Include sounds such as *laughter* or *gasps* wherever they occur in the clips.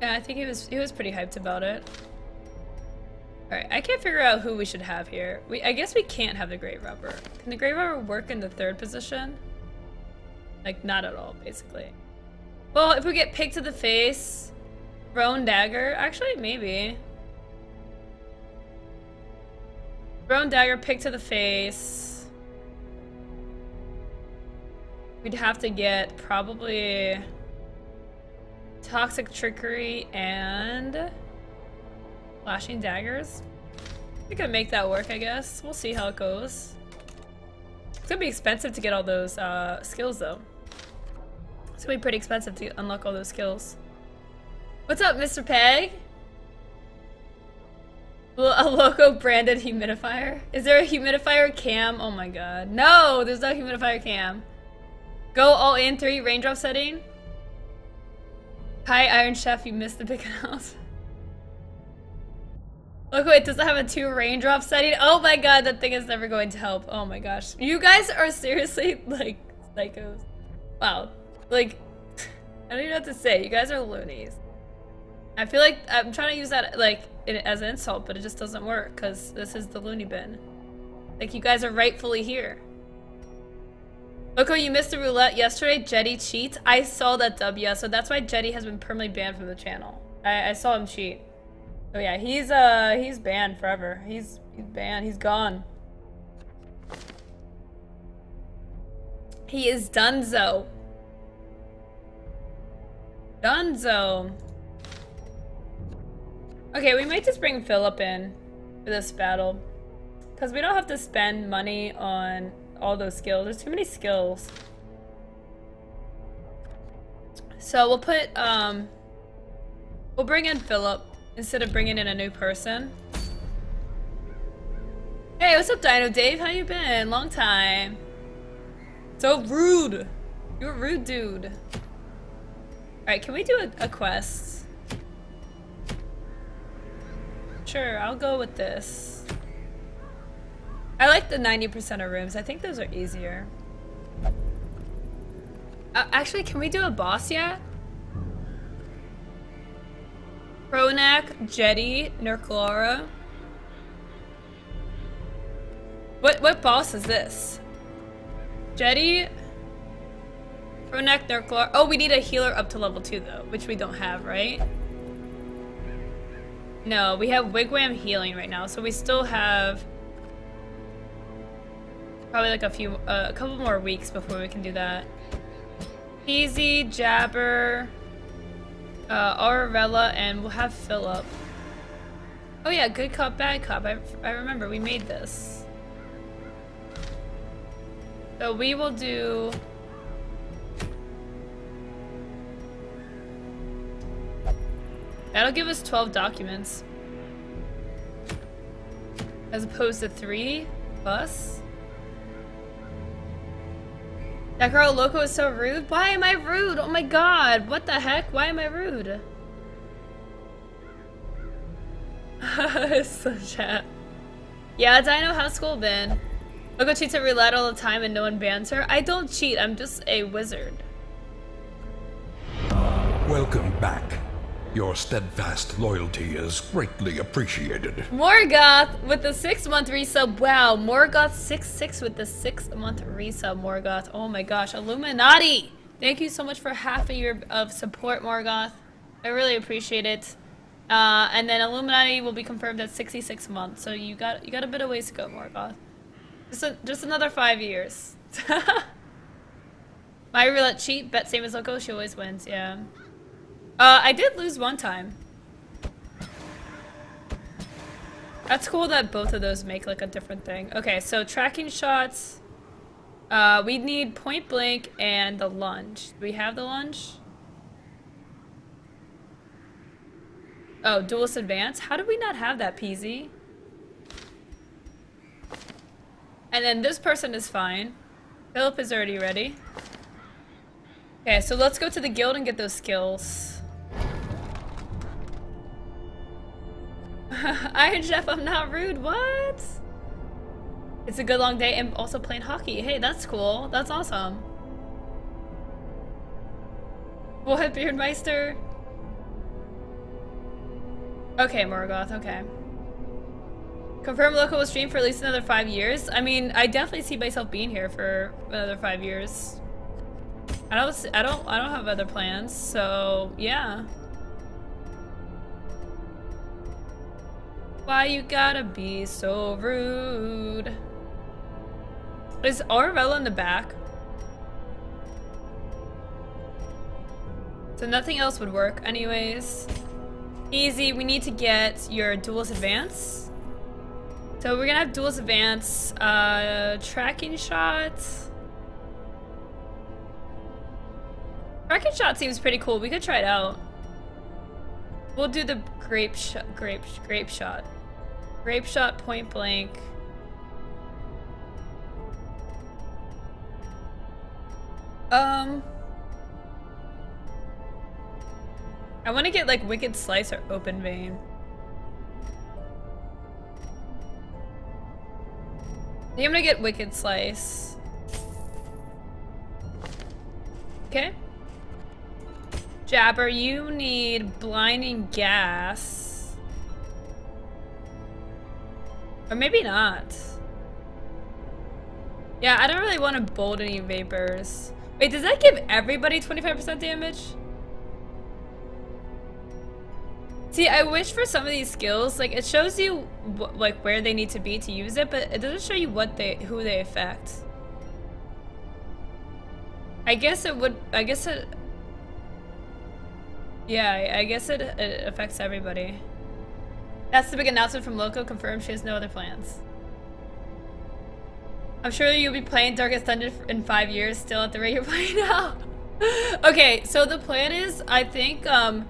Yeah, I think he was he was pretty hyped about it. Alright, I can't figure out who we should have here. We I guess we can't have the Grave Robber. Can the Grave Robber work in the third position? Like, not at all, basically. Well, if we get picked to the face, thrown dagger, actually, maybe. Thrown dagger, pick to the face. We'd have to get probably toxic trickery and flashing daggers. We could make that work, I guess. We'll see how it goes. It's gonna be expensive to get all those uh, skills, though. It's gonna be pretty expensive to unlock all those skills. What's up, Mr. Peg? A Lowco branded humidifier? Is there a humidifier cam? Oh my god. No, there's no humidifier cam. Go all in three raindrop setting. Hi, Iron Chef, you missed the big *laughs* house. Look, wait, does it have a two raindrop setting? Oh my god, that thing is never going to help. Oh my gosh. You guys are seriously, *laughs* like, psychos. Wow. Like, *laughs* I don't even know what to say. You guys are loonies. I feel like I'm trying to use that, like, as an insult, but it just doesn't work because this is the loony bin. Like, you guys are rightfully here. Lowco, you missed the roulette yesterday. Jetty cheats. I saw that W, so that's why Jetty has been permanently banned from the channel. I, I saw him cheat. Oh yeah, he's uh he's banned forever. He's he's banned. He's gone. He is Dunzo. Dunzo. Okay, we might just bring Philip in for this battle. Because we don't have to spend money on all those skills. There's too many skills. So we'll put, um... We'll bring in Philip instead of bringing in a new person. Hey, what's up, Dino Dave? How you been? Long time. So rude. You're a rude dude. Alright, can we do a, a quest? Sure, I'll go with this. I like the 90% of rooms. I think those are easier. Uh, actually, can we do a boss yet? Pronac, Jetty, Nurklara. What what boss is this? Jetty, Pronac, Nurklara. Oh, we need a healer up to level 2 though, which we don't have, right? No, we have Wigwam healing right now, so we still have probably like a few, uh, a couple more weeks before we can do that. Easy, Jabber, uh, Aurella, and we'll have Philip. Oh yeah, good cop, bad cop. I, I remember we made this. So we will do That'll give us 12 documents. As opposed to three bus. That girl Lowco is so rude. Why am I rude? Oh my god. What the heck? Why am I rude? *laughs* so chat. Yeah, Dino, how's school been? Lowco cheats at roulette all the time and no one bans her. I don't cheat. I'm just a wizard. Welcome back. Your steadfast loyalty is greatly appreciated. Morgoth with the six month resub. Wow, Morgoth six six with the six month resub. Morgoth. Oh my gosh, Illuminati. Thank you so much for half a year of support, Morgoth. I really appreciate it. Uh, and then Illuminati will be confirmed at 66 months. So you got you got a bit of ways to go, Morgoth. Just a, just another five years. *laughs* My roulette cheat, bet same as Lowco, she always wins, yeah. Uh, I did lose one time. That's cool that both of those make like a different thing. Okay, so tracking shots. Uh, we need point blank and the lunge. Do we have the lunge? Oh, duelist advance? How did we not have that, PZ? And then this person is fine. Philip is already ready. Okay, so let's go to the guild and get those skills. *laughs* Iron Chef, I'm not rude. What? It's a good long day and also playing hockey. Hey, that's cool. That's awesome. What, Beardmeister? Okay, Morgoth, okay. Confirm local will stream for at least another five years. I mean, I definitely see myself being here for another five years. I don't, I don't, I don't have other plans, so yeah. Why you gotta be so rude? Is Arvella in the back? So nothing else would work anyways. Easy, we need to get your duelist advance. So we're gonna have duelist advance, uh, tracking shots. Tracking shot seems pretty cool. We could try it out. We'll do the grape shot, grape, grape shot. Grape shot point blank. Um... I want to get like Wicked Slice or Open Vein. I think I'm gonna get Wicked Slice. Okay. Jabber, you need Blinding Gas. Or maybe not. Yeah, I don't really want to emboldening vapors. Wait, does that give everybody 25% damage? See, I wish for some of these skills, like it shows you like where they need to be to use it, but it doesn't show you what they who they affect. I guess it would. I guess it. Yeah, I guess it, it affects everybody. That's the big announcement from Lowco. Confirmed she has no other plans. I'm sure you'll be playing Darkest Dungeon in five years, still at the rate you're *laughs* playing now. okay, so the plan is, I think, um,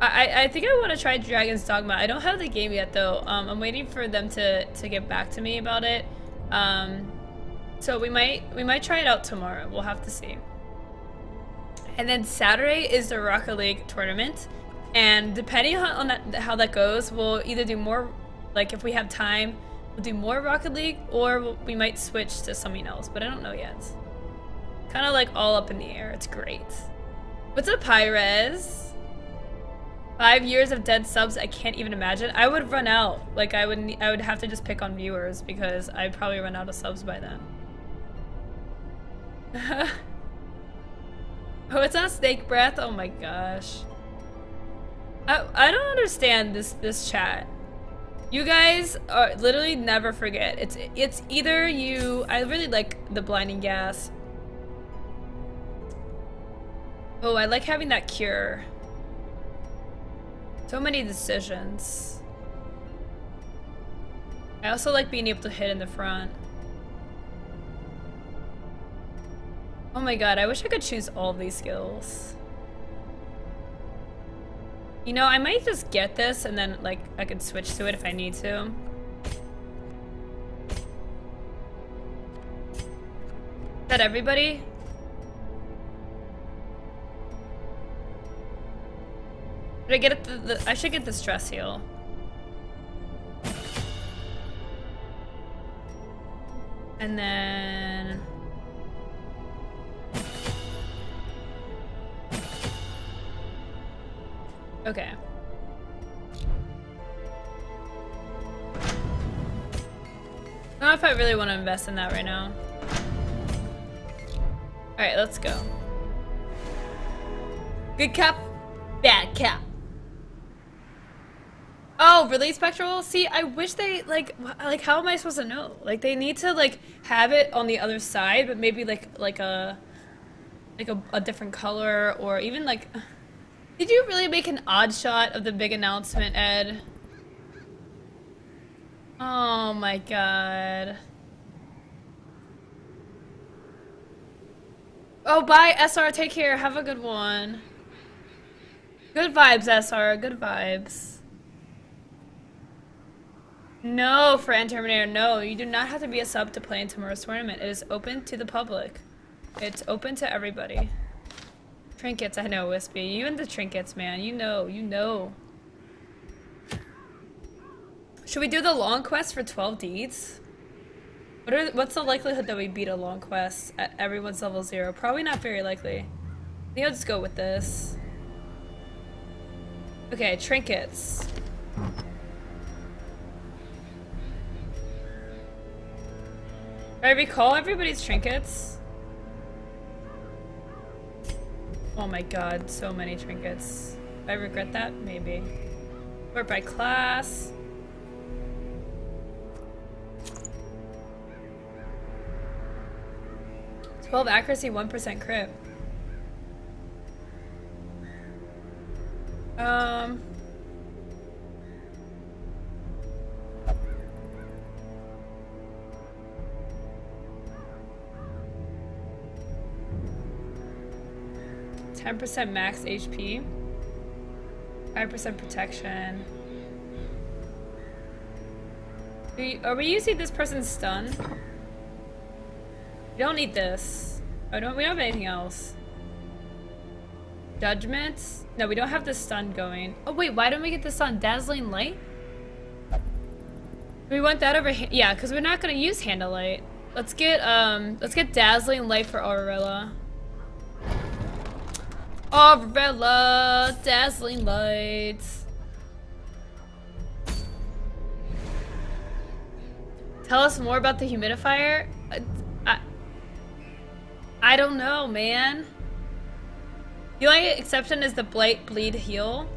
I, I think I want to try Dragon's Dogma. I don't have the game yet though. Um, I'm waiting for them to, to get back to me about it. Um, so we might we might try it out tomorrow. We'll have to see. And then Saturday is the Rocket League tournament. And depending on that, how that goes, we'll either do more, like if we have time, we'll do more Rocket League, or we might switch to something else, but I don't know yet. Kind of like all up in the air. It's great. What's up, Pyrez? Five years of dead subs, I can't even imagine. I would run out. Like, I would I would have to just pick on viewers because I'd probably run out of subs by then. oh, it's not snake breath? Oh my gosh. I, I don't understand this, this chat. You guys are literally never forget. It's it's either you I really like the blinding gas. Oh, I like having that cure. So many decisions. I also like being able to hit in the front. Oh my god, I wish I could choose all these skills. You know, I might just get this and then, like, I could switch to it if I need to. Is that everybody? Did I get? The, the, I should get the stress heal. And then... Okay. I don't know if I really want to invest in that right now. Alright, let's go. Good cap, bad cap. Oh, release spectral? See, I wish they, like, like, how am I supposed to know? Like, they need to, like, have it on the other side, but maybe, like, like a, like a, a different color, or even, like, did you really make an odd shot of the big announcement, Ed? Oh my god. Oh, bye, SR. Take care. Have a good one. Good vibes, SR. Good vibes. No, Fran Terminator, no. You do not have to be a sub to play in tomorrow's tournament. It is open to the public. It's open to everybody. Trinkets, I know, Wispy. You and the trinkets, man. You know, you know. Should we do the long quest for 12 deeds? What are, what's the likelihood that we beat a long quest at everyone's level zero? Probably not very likely. I think I'll just go with this. Okay, trinkets. I recall everybody's trinkets. Oh my god, so many trinkets. I regret that? Maybe. Or by class. Twelve accuracy, one percent crit. Um. Ten percent max HP. Five percent protection. We, are we using this person's stun? We don't need this. Oh, don't we don't have anything else? Judgments? No, we don't have the stun going. Oh wait, why don't we get the stun? Dazzling light? We want that over here. yeah, because we're not gonna use Hand of Light. Let's get um let's get dazzling light for Aurora. Aurora, dazzling lights. Tell us more about the humidifier. I, I, I don't know, man. The only exception is the blight bleed heal.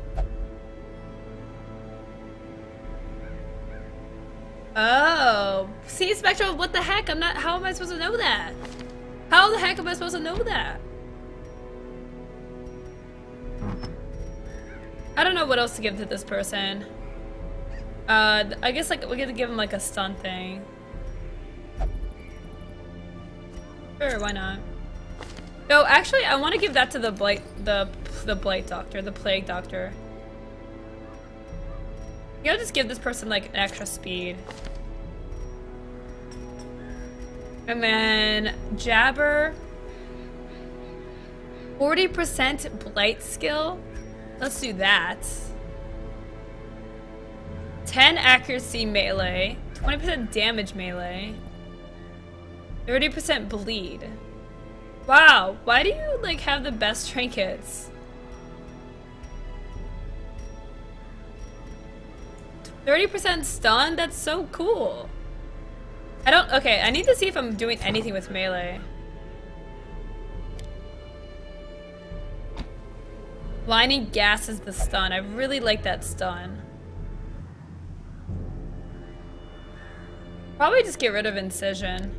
Oh. See, Spectral, what the heck? I'm not- how am I supposed to know that? How the heck am I supposed to know that? I don't know what else to give to this person. Uh, I guess like we get to give him like a stun thing. Sure, why not? No, actually, I want to give that to the blight, the the blight doctor, the plague doctor. You gotta just give this person like an extra speed. And then Jabber. 40% blight skill. Let's do that. 10 accuracy melee. 20% damage melee. 30% bleed. Wow, why do you like have the best trinkets? 30% stun? That's so cool. I don't- okay, I need to see if I'm doing anything with melee. Blinding gas is the stun. I really like that stun. Probably just get rid of incision.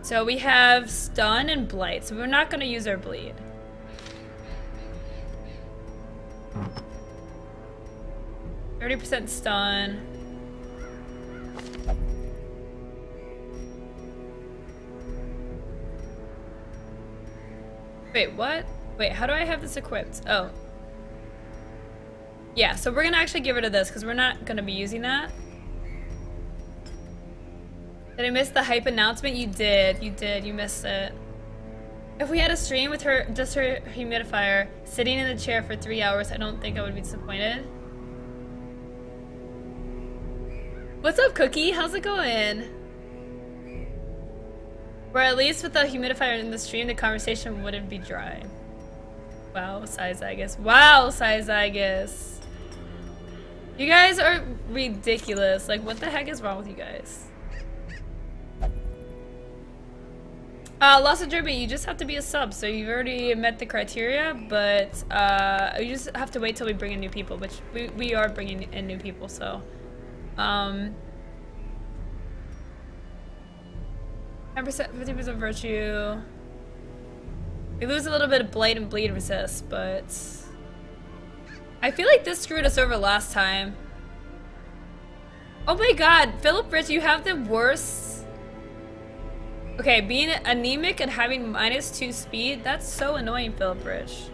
So we have stun and blight, so we're not gonna use our bleed. Thirty percent stun. Wait, what? Wait, how do I have this equipped? Oh. Yeah, so we're gonna actually get rid of this because we're not gonna be using that. Did I miss the hype announcement? You did. You did. You missed it. If we had a stream with her, just her humidifier, sitting in the chair for three hours, I don't think I would be disappointed. What's up, Cookie? How's it going? Or at least with the humidifier in the stream, the conversation wouldn't be dry. Wow, Sizygus. Wow, Sizygus. You guys are ridiculous. Like, what the heck is wrong with you guys? Uh, Lost of Derby, you just have to be a sub, so you've already met the criteria, but uh, you just have to wait till we bring in new people, which we, we are bringing in new people, so. Um, 10%, 50% virtue. We lose a little bit of blight and bleed resist, but I feel like this screwed us over last time. Oh my god, Philip Rich, you have the worst. Okay, being anemic and having minus two speed, that's so annoying, Philip Rich.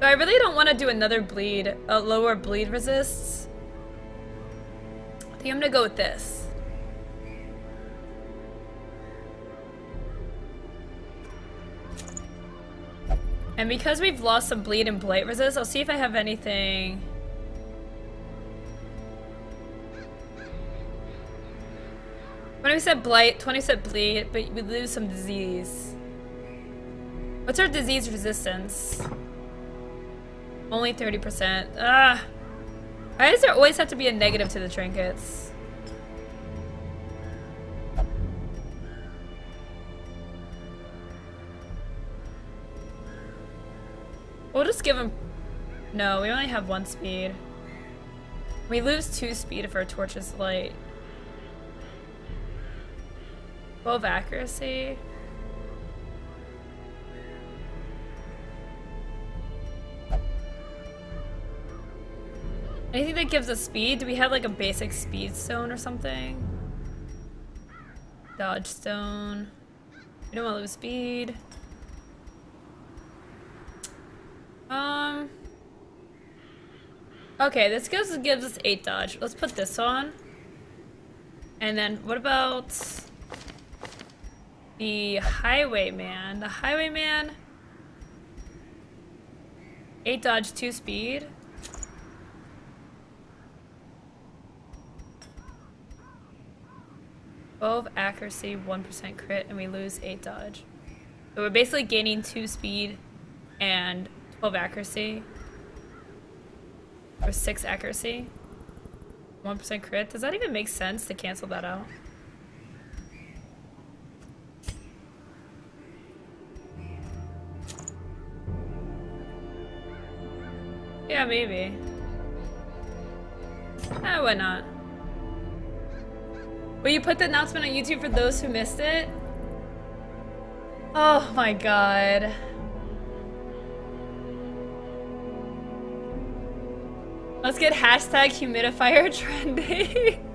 So I really don't want to do another bleed, a lower bleed resist. I think I'm gonna go with this. And because we've lost some bleed and blight resist, I'll see if I have anything. Twenty percent blight, twenty percent bleed, but we lose some disease. What's our disease resistance? Only 30%. Ah. Why does there always have to be a negative to the trinkets? We'll just give him... No, we only have one speed. We lose two speed if our torch is light. 12 accuracy. Anything that gives us speed? Do we have like a basic speed stone or something? Dodge stone. We don't want to lose speed. Um. Okay, this gives gives us eight dodge. Let's put this on. And then what about the highwayman? The highwayman. Eight dodge, two speed. Twelve accuracy, one percent crit, and we lose eight dodge. So we're basically gaining two speed and 12 accuracy. Or 6 accuracy. 1% crit. Does that even make sense to cancel that out? Yeah, maybe. Ah, why not? Will you put the announcement on YouTube for those who missed it? Oh my god. Let's get hashtag humidifier *laughs* trending.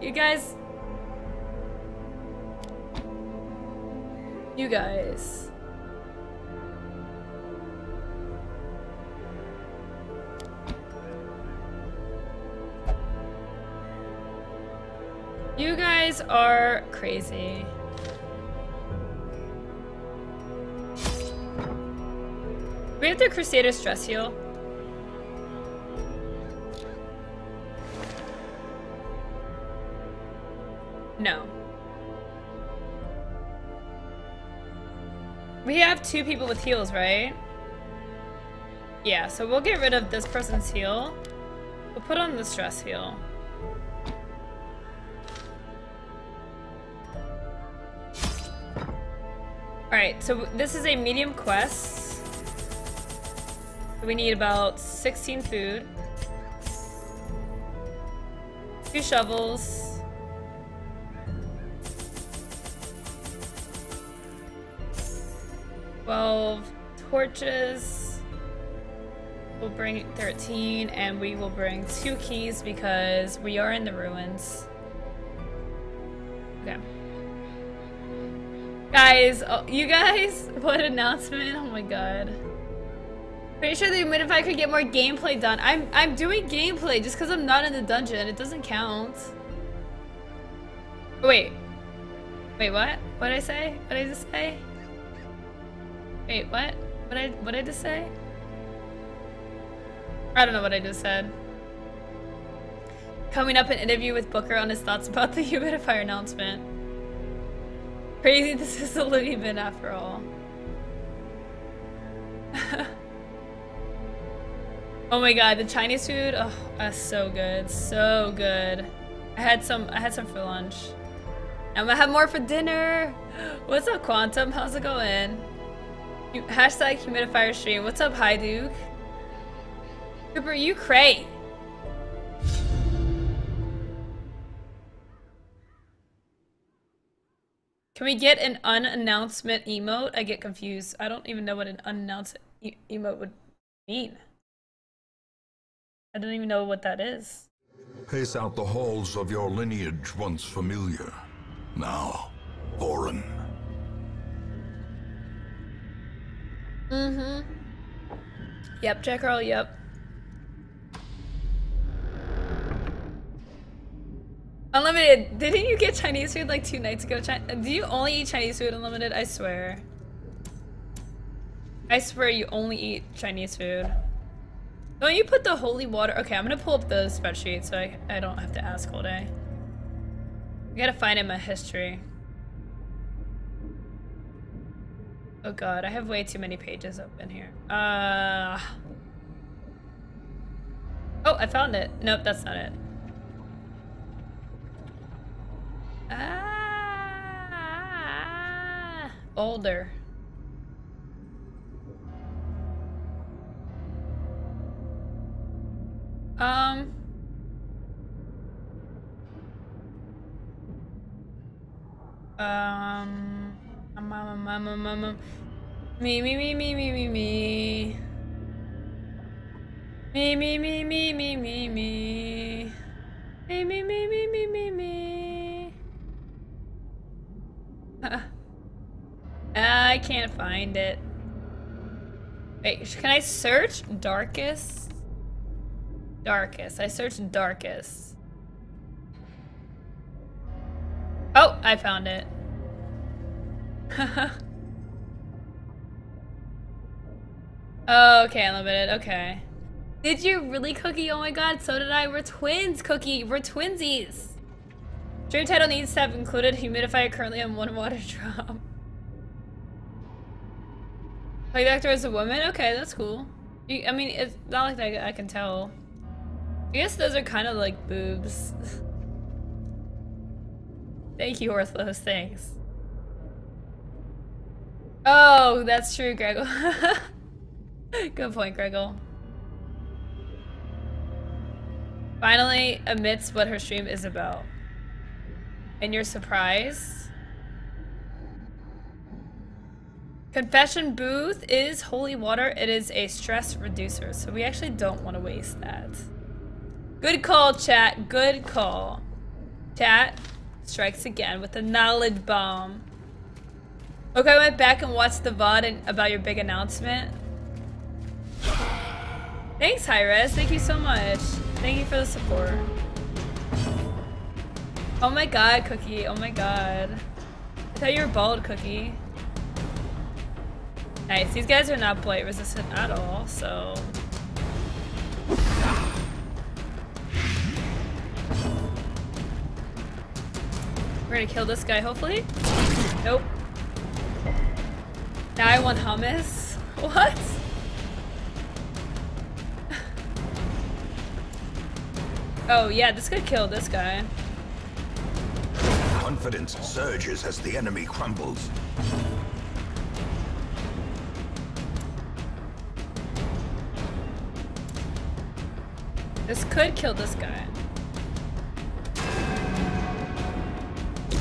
you guys. You guys. You guys are crazy. We have the Crusader stress heal. Two people with heals, right? Yeah, so we'll get rid of this person's heal. We'll put on the stress heal. Alright, so this is a medium quest. We need about 16 food. Two shovels. 12 torches. We'll bring 13 and we will bring two keys because we are in the ruins. Okay. Guys, oh, you guys, *laughs* what announcement? Oh my god. Pretty sure the humidifier could get more gameplay done. I'm I'm doing gameplay just because I'm not in the dungeon. It doesn't count. Wait. Wait, what? What did I say? What did I just say? Wait, what? What I what did I just say? I don't know what I just said. Coming up an interview with Booker on his thoughts about the *laughs* humidifier announcement. Crazy this is a Looney Bin after all. *laughs* oh my god, the Chinese food, oh, that's so good, so good. I had some, I had some for lunch. I'm gonna have more for dinner. *gasps* What's up, Quantum? How's it going? Hashtag humidifier stream. What's up, Hi Duke? Cooper, you cray. Can we get an unannouncement emote? I get confused. I don't even know what an unannounced e emote would mean. I don't even know what that is. Pace out the halls of your lineage once familiar. Now, foreign. Mm-hmm. Yep, Jack Earl, yep. Unlimited, didn't you get Chinese food like two nights ago? Chi do you only eat Chinese food unlimited? I swear. I swear you only eat Chinese food. Don't you put the holy water? Okay, I'm gonna pull up the spreadsheet so I, I don't have to ask all day. I gotta find in my history. Oh god, I have way too many pages open here. Uh. Oh, I found it. Nope, that's not it. Ah, older. Um, um, um, um, um. Me, me, me, me, me, me, me. Me, me, me, me, me, me, me. Me, me, me, me, me, me, me. I can't find it. Wait, can I search darkest? Darkest. I searched darkest. Oh, I found it. Oh, okay, unlimited. Okay. Did you really, Cookie? Oh my god, so did I. We're twins, Cookie. We're twinsies. Dream title needs to have included humidifier currently on one water *laughs* drop. Like actor as a woman? Okay, that's cool. You, I mean, it's not like I, I can tell. I guess those are kind of like boobs. *laughs* Thank you, Orthlos. Thanks. Oh, that's true, Gregor. *laughs* *laughs* Good point, Gregor. Finally admits what her stream is about. And you're surprised? Confession booth is holy water. It is a stress reducer, so we actually don't want to waste that. Good call, chat. Good call. Chat strikes again with a knowledge bomb. Okay, I went back and watched the VOD and, about your big announcement. Thanks, Hi-Res. Thank you so much. Thank you for the support. Oh my god, Cookie. Oh my god. I thought you were bald, Cookie. Nice. These guys are not blight resistant at all, so... We're gonna kill this guy, hopefully. Nope. Now I want hummus? *laughs* What? Oh yeah, this could kill this guy. Confidence surges as the enemy crumbles. This could kill this guy.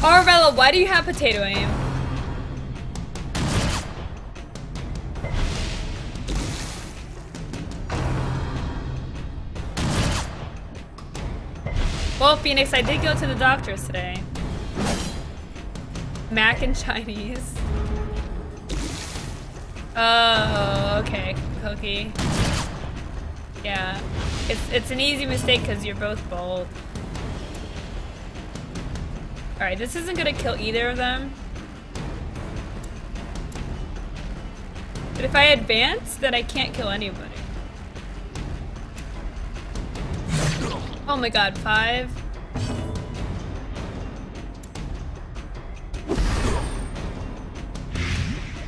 Arvella, why do you have potato aim? Well, Phoenix, I did go to the doctor's today. Mac and Chinese. Oh, okay, Cookie. Yeah, it's it's an easy mistake because you're both bold. All right, this isn't gonna kill either of them. But if I advance, then I can't kill anybody. Oh my god, five.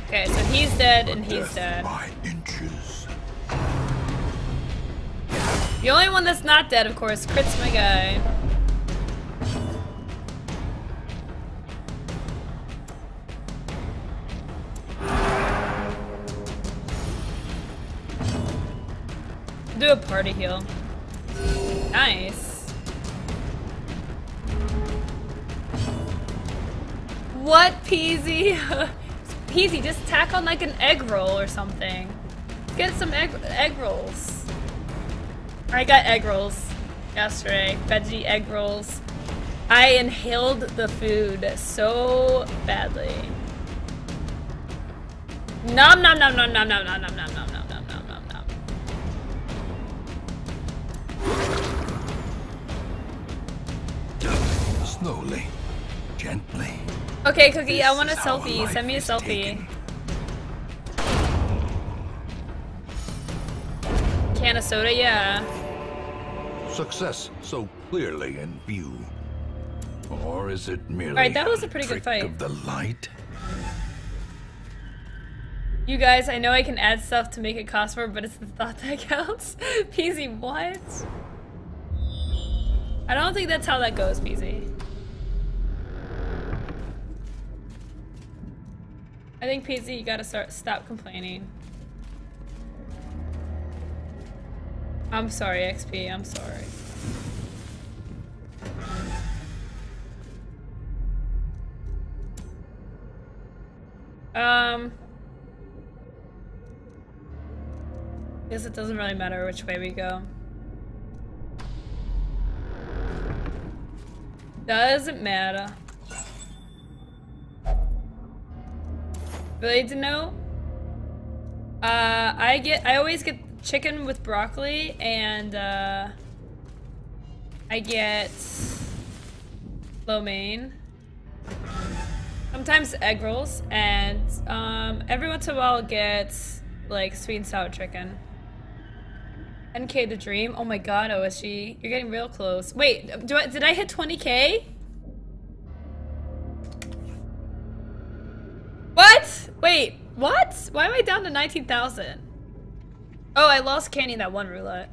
Okay, so he's dead and he's dead. The only one that's not dead, of course, Crit's my guy. Do a party heal. Nice. What, Peasy? *laughs* Peasy, just tack on like an egg roll or something. Get some egg, egg rolls. I got egg rolls yesterday. Veggie egg rolls. I inhaled the food so badly. Nom nom nom nom nom nom nom nom nom Slowly. Gently. Okay, Cookie, I want a selfie. Send me a selfie. taken. Can of soda, yeah. Success so clearly in view. Or is it merely Alright, that was a pretty good fight. of the light? You guys, I know I can add stuff to make it cost more, but it's the thought that *laughs* counts. Peasy, what? I don't think that's how that goes, Peasy. I think Peasy, you gotta start stop complaining. I'm sorry, XP, I'm sorry. Um... I Guess it doesn't really matter which way we go. Doesn't matter. Really to know? Uh, I get- I always get chicken with broccoli and, uh... I get... Lo mein. Sometimes egg rolls, and um, every once in a while get like sweet and sour chicken. NK the dream. Oh my god, OSG. You're getting real close. Wait, do I, did I hit 20k? What? Wait, what? Why am I down to 19,000? Oh, I lost Candy that one roulette.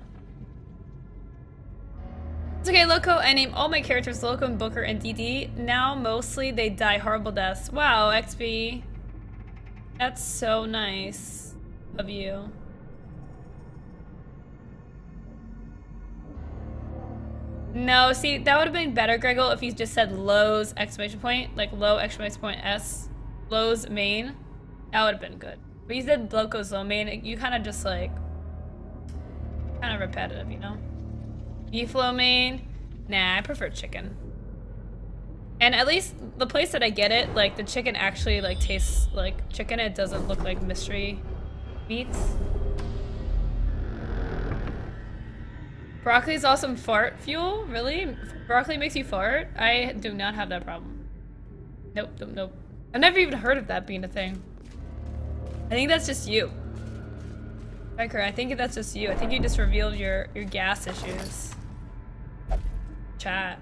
It's okay, Lowco. I name all my characters Lowco and Booker and DD. Now, mostly, they die horrible deaths. Wow, XP. That's so nice of you. No, see, that would have been better, Gregor, if you just said Lowe's exclamation point, like low exclamation point S, Lowe's main. That would have been good. But you said Lowco's low main, you kind of just like, kind of repetitive, you know? Beef mein? Nah, I prefer chicken. And at least the place that I get it, like the chicken actually like tastes like chicken. It doesn't look like mystery meats. Broccoli is awesome fart fuel? Really? Broccoli makes you fart? I do not have that problem. Nope, nope, nope. I've never even heard of that being a thing. I think that's just you. Becker, I think that's just you. I think you just revealed your, your gas issues chat.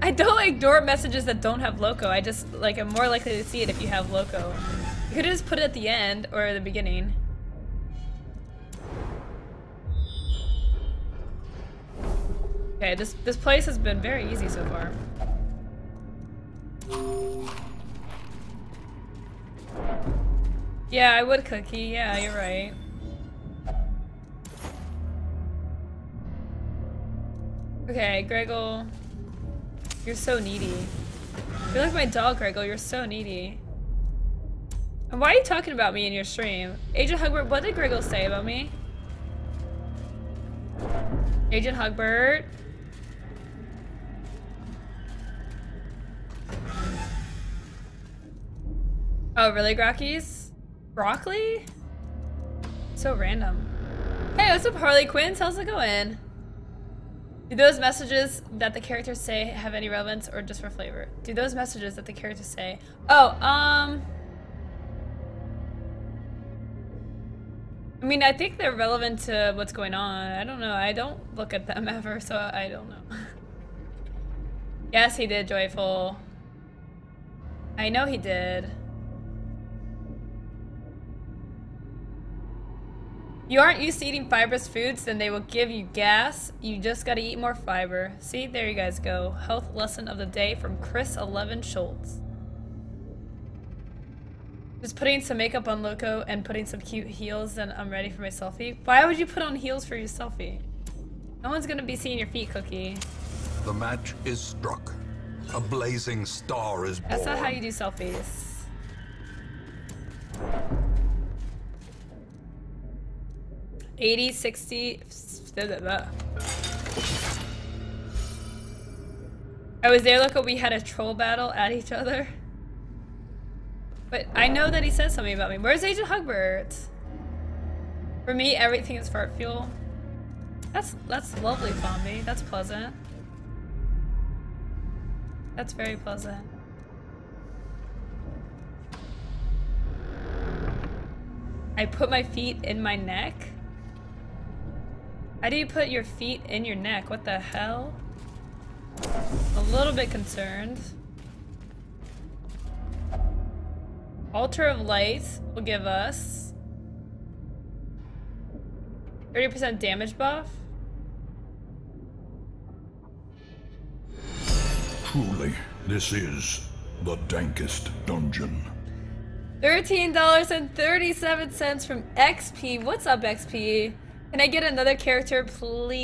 I don't ignore messages that don't have Lowco. I just like I'm more likely to see it if you have Lowco. You could just put it at the end or the beginning. Okay, this this place has been very easy so far. Yeah, I would cookie. Yeah, you're right. Okay, Gregor. You're so needy. You're like my dog, Gregor. You're so needy. And why are you talking about me in your stream? Agent Hugbert, what did Gregor say about me? Agent Hugbert? Oh, really, Grockies? Broccoli? So random. Hey, what's up, Harley Quinn? How's it going? Do those messages that the characters say have any relevance or just for flavor? Do those messages that the characters say... Oh, um... I mean, I think they're relevant to what's going on. I don't know. I don't look at them *laughs* ever, so I don't know. *laughs* yes, he did, Joyful. I know he did. You aren't used to eating fibrous foods, then they will give you gas. You just gotta eat more fiber. See, there you guys go. Health lesson of the day from Chris 11 Schultz. Just putting some makeup on Lowco and putting some cute heels and I'm ready for my selfie. Why would you put on heels for your selfie? No one's gonna be seeing your feet, Cookie. The match is struck. A blazing star is born. That's not how you do selfies. 80, 60. Blah, blah, blah. I was there, look, we had a troll battle at each other. But I know that he said something about me. Where's Agent Hugbert? For me, everything is fart fuel. That's that's lovely, Fombi. That's pleasant. That's very pleasant. I put my feet in my neck. How do you put your feet in your neck? What the hell? A little bit concerned. Altar of Light will give us 30% damage buff. Truly, this is the dankest dungeon. $13.37 from XP. What's up, XP? Can I get another character, please?